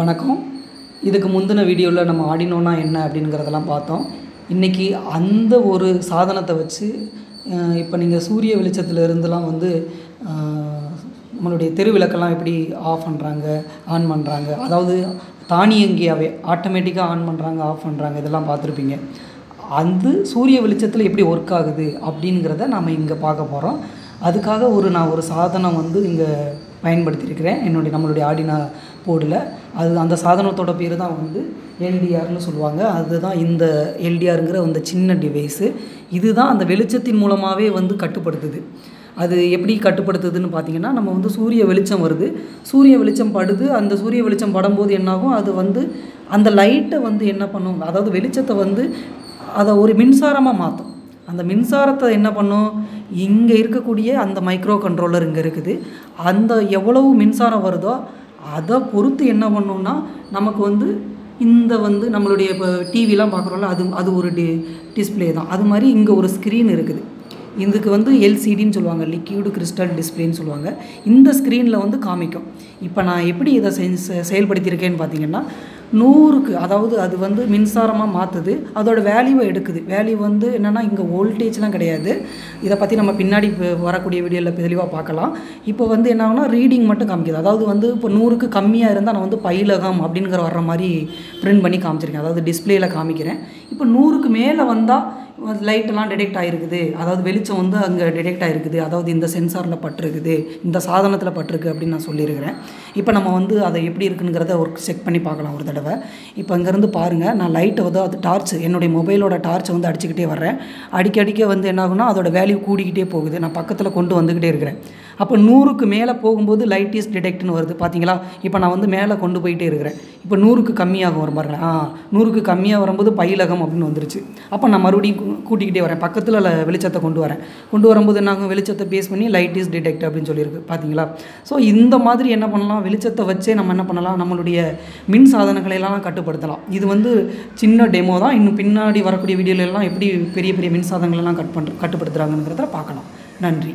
வணக்கம். இதுக்கு முந்தின வீடியோவில் நம்ம ஆடினோன்னா என்ன அப்படிங்கிறதெல்லாம் பார்த்தோம். இன்றைக்கி அந்த ஒரு சாதனத்தை வச்சு இப்போ நீங்கள் சூரிய வெளிச்சத்தில் இருந்துலாம் வந்து நம்மளுடைய தெரு விளக்கெல்லாம் எப்படி ஆஃப் பண்ணுறாங்க ஆன் பண்ணுறாங்க அதாவது தானியங்கியாகவே ஆட்டோமேட்டிக்காக ஆன் பண்ணுறாங்க ஆஃப் பண்ணுறாங்க இதெல்லாம் பார்த்துருப்பீங்க. அது சூரிய வெளிச்சத்தில் எப்படி ஒர்க் ஆகுது அப்படிங்கிறத நாம் இங்கே பார்க்க போகிறோம் அதுக்காக ஒரு நான் ஒரு சாதனம் வந்து இங்கே பயன்படுத்தியிருக்கிறேன். என்னுடைய நம்மளுடைய ஆடினா போர்டில் அது அந்த சாதனத்தோட பேர் தான் வந்து எல்டிஆர்னு சொல்லுவாங்க. அதுதான் இந்த எல்டிஆருங்கிற அந்த சின்ன டிவைஸு இதுதான் அந்த வெளிச்சத்தின் மூலமாகவே வந்து கட்டுப்படுத்துது. அது எப்படி கட்டுப்படுத்துதுன்னு பார்த்தீங்கன்னா நம்ம வந்து சூரிய வெளிச்சம் வருது. சூரிய வெளிச்சம் படுது. அந்த சூரிய வெளிச்சம் படும்போது என்னாகும்? அது வந்து அந்த லைட்டை வந்து என்ன பண்ணும்? அதாவது வெளிச்சத்தை வந்து அதை ஒரு மின்சாரமாக மாற்றும் அந்த மின்சாரத்தை என்ன பண்ணும்? இங்கே இருக்கக்கூடிய அந்த மைக்ரோ கண்ட்ரோலர் இங்கே இருக்குது. அந்த எவ்வளவு மின்சாரம் வருதோ அதை பொறுத்து என்ன பண்ணுன்னா நமக்கு வந்து இந்த வந்து நம்மளுடைய இப்போ டிவிலாம் பார்க்குறோம்ல அது அது ஒரு டி டிஸ்பிளே தான். அது மாதிரி இங்கே ஒரு ஸ்க்ரீன் இருக்குது. இதுக்கு வந்து எல்சிடின்னு சொல்லுவாங்க லிக்யூடு கிறிஸ்டல் டிஸ்பிளேன்னு சொல்லுவாங்க. இந்த ஸ்க்ரீனில் வந்து காமிக்கும். இப்போ நான் எப்படி இதை செஞ்சு செயல்படுத்தியிருக்கேன்னு பார்த்தீங்கன்னா நூறுக்கு அதாவது அது வந்து மின்சாரமாக மாற்றுது அதோட வேல்யூவை எடுக்குது. வேல்யூ வந்து என்னென்னா இங்கே வோல்டேஜ்லாம் கிடையாது. இதை பற்றி நம்ம பின்னாடி வரக்கூடிய வீடியோவில் தெளிவாக பார்க்கலாம். இப்போ வந்து என்ன ஆகுனா ரீடிங் மட்டும் காமிக்குது. அதாவது வந்து இப்போ நூறுக்கு கம்மியாக இருந்தால் நான் வந்து பயிலகம் அப்படிங்கிற வர்ற மாதிரி பிரிண்ட் பண்ணி காமிச்சிருக்கேன். அதாவது டிஸ்பிளேயில் காமிக்கிறேன். இப்போ நூறுக்கு மேலே வந்தால் லைட்டெல்லாம் டிடெக்ட் ஆகிருக்குது அதாவது வெளிச்சம் வந்து அங்கே டிடெக்ட் ஆகிருக்குது அதாவது இந்த சென்சாரில் பட்டிருக்குது. இந்த சாதனத்தில் பட்டிருக்கு அப்படின்னு நான் சொல்லியிருக்கிறேன். இப்போ நம்ம வந்து அதை எப்படி இருக்குங்கிறத ஒரு செக் பண்ணி பார்க்கலாம் ஒரு தடவை. இப்போ அங்கேருந்து பாருங்கள் நான் லைட்டை வந்து அது டார்ச் என்னுடைய மொபைலோட டார்ச்சை வந்து அடிச்சுக்கிட்டே வர்றேன். அடிக்க அடிக்க வந்து என்ன ஆகுனா அதோட வேல்யூ கூடிக்கிட்டே போகுது. நான் பக்கத்தில் கொண்டு வந்துக்கிட்டே இருக்கிறேன். அப்போ நூறுக்கு மேலே போகும்போது லைட் இஸ் டிடெக்ட்னு வருது. பார்த்தீங்களா இப்போ நான் வந்து மேலே கொண்டு போயிட்டே இருக்கிறேன். இப்போ நூறுக்கு கம்மியாகும் வரும் பாருங்களேன். ஆ நூறுக்கு கம்மியாக வரும்போது பயிலகம் அப்படின்னு வந்துருச்சு. அப்போ நான் மறுபடியும் கூட்டிக்கிட்டே வரேன். பக்கத்தில் வெளிச்சத்தை கொண்டு வரேன். கொண்டு வரும்போது நாங்கள் வெளிச்சத்தை பேஸ் பண்ணி லைட் இஸ் டிடெக்ட் அப்படின்னு சொல்லியிருக்கு. பார்த்தீங்களா ஸோ இந்த மாதிரி என்ன பண்ணலாம்? வெளிச்சத்தை வச்சே நம்ம என்ன பண்ணலாம்? நம்மளுடைய மின் சாதனங்களை எல்லாம் கட்டுப்படுத்தலாம். இது வந்து சின்ன டெமோ தான். இன்னும் பின்னாடி வரக்கூடிய வீடியோலெல்லாம் எப்படி பெரிய பெரிய மின் சாதனங்களெல்லாம் கட் பண்ணுற கட்டுப்படுத்துகிறாங்கிறத பார்க்கலாம். நன்றி.